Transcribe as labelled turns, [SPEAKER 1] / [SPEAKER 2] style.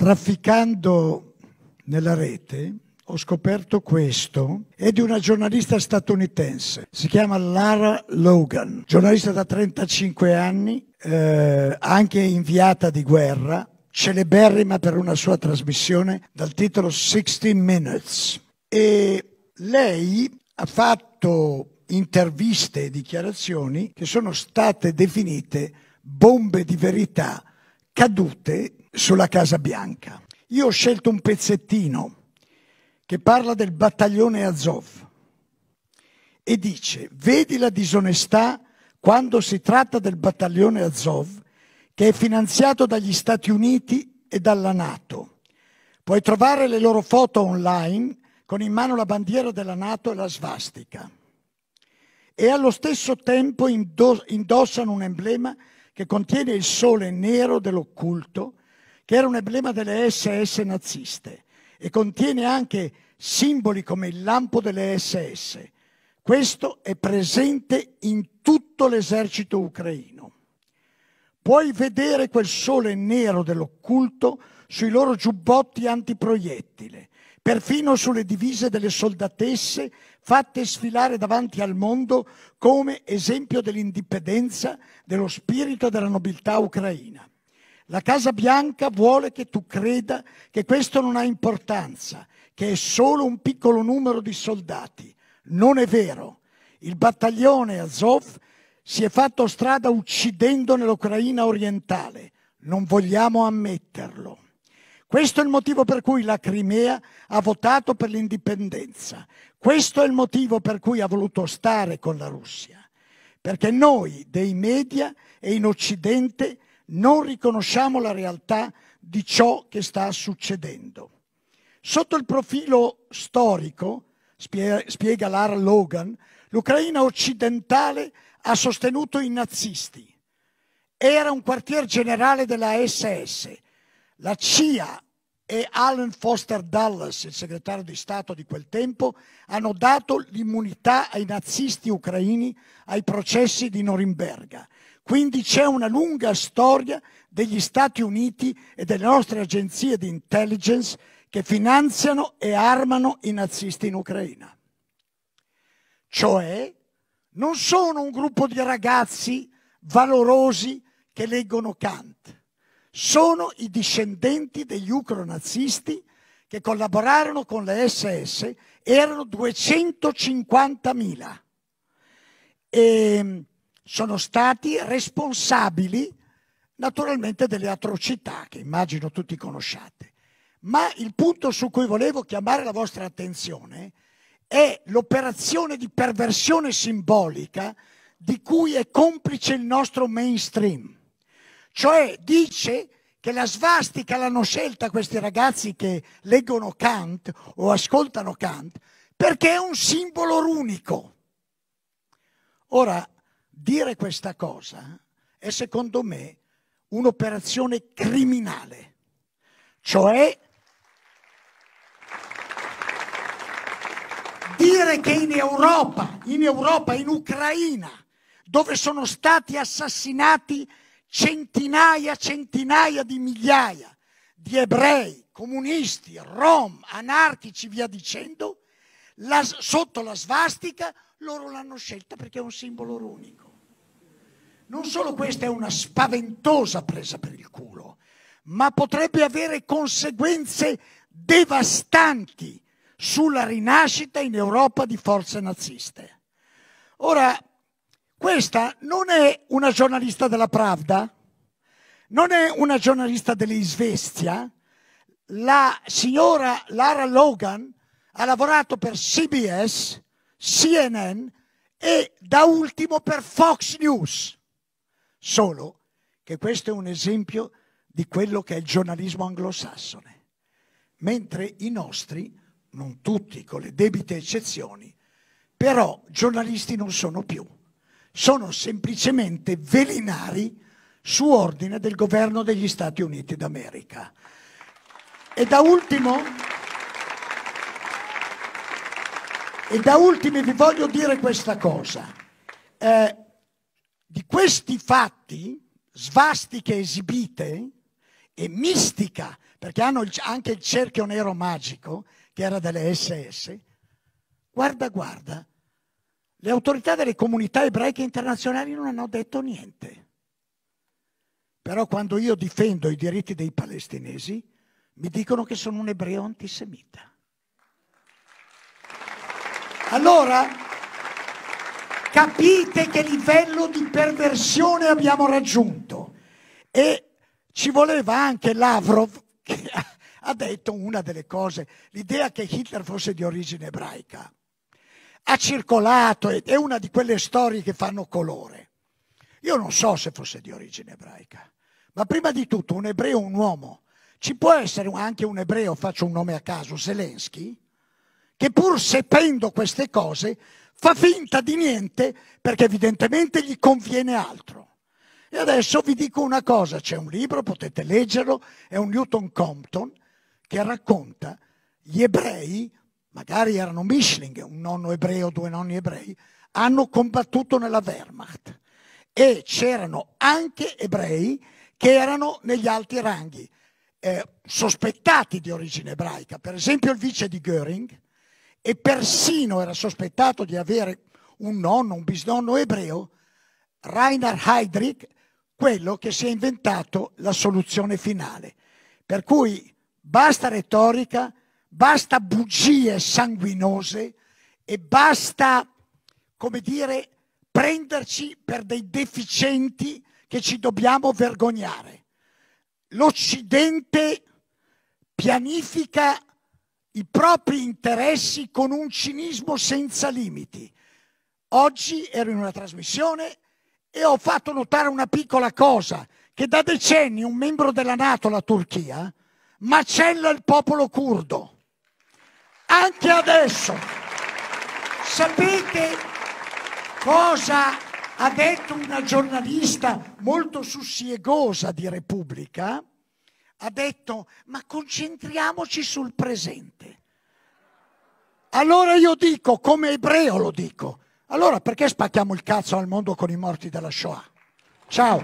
[SPEAKER 1] Trafficando nella rete ho scoperto questo, è di una giornalista statunitense, si chiama Lara Logan, giornalista da 35 anni, eh, anche inviata di guerra, celeberrima per una sua trasmissione dal titolo 60 Minutes. E lei ha fatto interviste e dichiarazioni che sono state definite bombe di verità cadute sulla Casa Bianca. Io ho scelto un pezzettino che parla del battaglione Azov e dice, vedi la disonestà quando si tratta del battaglione Azov che è finanziato dagli Stati Uniti e dalla Nato. Puoi trovare le loro foto online con in mano la bandiera della Nato e la svastica. E allo stesso tempo indossano un emblema che contiene il sole nero dell'occulto, che era un emblema delle SS naziste e contiene anche simboli come il lampo delle SS. Questo è presente in tutto l'esercito ucraino. Puoi vedere quel sole nero dell'occulto sui loro giubbotti antiproiettile, perfino sulle divise delle soldatesse fatte sfilare davanti al mondo come esempio dell'indipendenza, dello spirito della nobiltà ucraina. La Casa Bianca vuole che tu creda che questo non ha importanza, che è solo un piccolo numero di soldati. Non è vero. Il battaglione Azov si è fatto strada uccidendo nell'Ucraina orientale. Non vogliamo ammetterlo. Questo è il motivo per cui la Crimea ha votato per l'indipendenza. Questo è il motivo per cui ha voluto stare con la Russia. Perché noi dei media e in Occidente non riconosciamo la realtà di ciò che sta succedendo. Sotto il profilo storico, spiega Lara Logan, l'Ucraina occidentale ha sostenuto i nazisti. Era un quartier generale della SS. La CIA e Alan Foster Dulles, il segretario di Stato di quel tempo, hanno dato l'immunità ai nazisti ucraini ai processi di Norimberga. Quindi c'è una lunga storia degli Stati Uniti e delle nostre agenzie di intelligence che finanziano e armano i nazisti in Ucraina. Cioè, non sono un gruppo di ragazzi valorosi che leggono Kant, sono i discendenti degli ucronazisti che collaborarono con le SS, erano 250.000 e sono stati responsabili naturalmente delle atrocità che immagino tutti conosciate. Ma il punto su cui volevo chiamare la vostra attenzione è l'operazione di perversione simbolica di cui è complice il nostro mainstream. Cioè dice che la svastica l'hanno scelta questi ragazzi che leggono Kant o ascoltano Kant perché è un simbolo runico. Ora, dire questa cosa è secondo me un'operazione criminale, cioè dire che in Europa, in Europa, in Ucraina, dove sono stati assassinati centinaia, centinaia di migliaia di ebrei, comunisti, rom, anarchici, via dicendo, la, sotto la svastica loro l'hanno scelta perché è un simbolo unico. Non solo questa è una spaventosa presa per il culo, ma potrebbe avere conseguenze devastanti sulla rinascita in Europa di forze naziste. Ora, questa non è una giornalista della Pravda, non è una giornalista dell'Isvestia, la signora Lara Logan ha lavorato per CBS, CNN e da ultimo per Fox News. Solo che questo è un esempio di quello che è il giornalismo anglosassone, mentre i nostri non tutti, con le debite eccezioni, però giornalisti non sono più, sono semplicemente velinari su ordine del governo degli Stati Uniti d'America. E da ultimo, e da ultimo vi voglio dire questa cosa. Eh, di questi fatti, svastiche esibite e mistica perché hanno anche il cerchio nero magico, che era delle SS, guarda, guarda, le autorità delle comunità ebraiche internazionali non hanno detto niente. Però quando io difendo i diritti dei palestinesi, mi dicono che sono un ebreo antisemita. Allora, capite che livello di perversione abbiamo raggiunto. E ci voleva anche Lavrov, che ha detto una delle cose, l'idea che Hitler fosse di origine ebraica. Ha circolato, è una di quelle storie che fanno colore. Io non so se fosse di origine ebraica, ma prima di tutto un ebreo, un uomo, ci può essere anche un ebreo, faccio un nome a caso, Zelensky, che pur sapendo queste cose fa finta di niente perché evidentemente gli conviene altro. E adesso vi dico una cosa, c'è un libro, potete leggerlo, è un Newton Compton che racconta gli ebrei, magari erano Mischling, un nonno ebreo, due nonni ebrei, hanno combattuto nella Wehrmacht e c'erano anche ebrei che erano negli alti ranghi, eh, sospettati di origine ebraica. Per esempio il vice di Göring, e persino era sospettato di avere un nonno, un bisnonno ebreo, Rainer Heydrich, quello che si è inventato la soluzione finale. Per cui basta retorica, basta bugie sanguinose e basta, come dire, prenderci per dei deficienti che ci dobbiamo vergognare. L'Occidente pianifica i propri interessi con un cinismo senza limiti. Oggi ero in una trasmissione e ho fatto notare una piccola cosa, che da decenni un membro della Nato, la Turchia, macella il popolo curdo. Anche adesso. Sapete cosa ha detto una giornalista molto sussiegosa di Repubblica? ha detto ma concentriamoci sul presente. Allora io dico, come ebreo lo dico, allora perché spacchiamo il cazzo al mondo con i morti della Shoah? Ciao.